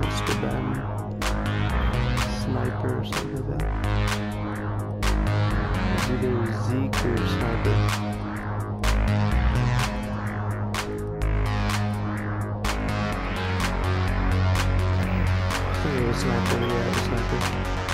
Mr. Ben. Sniper or something like that. Is either Zeke or Sniper. Sniper, yeah, sniper.